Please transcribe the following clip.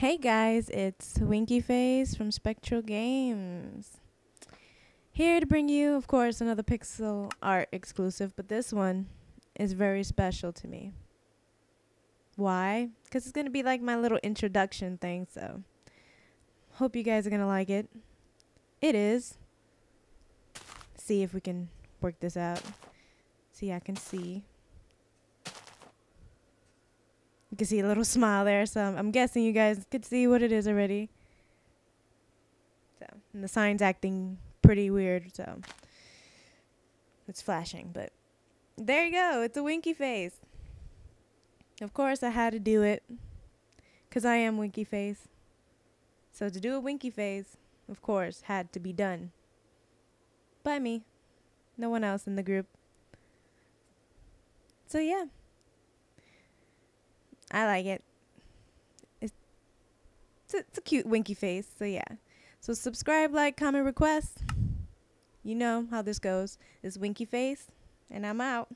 Hey guys, it's Winky Face from Spectral Games. Here to bring you, of course, another pixel art exclusive, but this one is very special to me. Why? Because it's going to be like my little introduction thing, so hope you guys are going to like it. It is. See if we can work this out. See, I can see. You can see a little smile there, so I'm, guessing you guys could see what it is already. So, and the sign's acting pretty weird, so it's flashing, but there you go. It's a winky face. Of course, I had to do it because I am winky face. So to do a winky face, of course, had to be done by me. No one else in the group. So yeah. I like it. It's, it's, a, cute winky face. So yeah. So subscribe, like, comment, request. You know how this goes. It's winky face, and I'm out.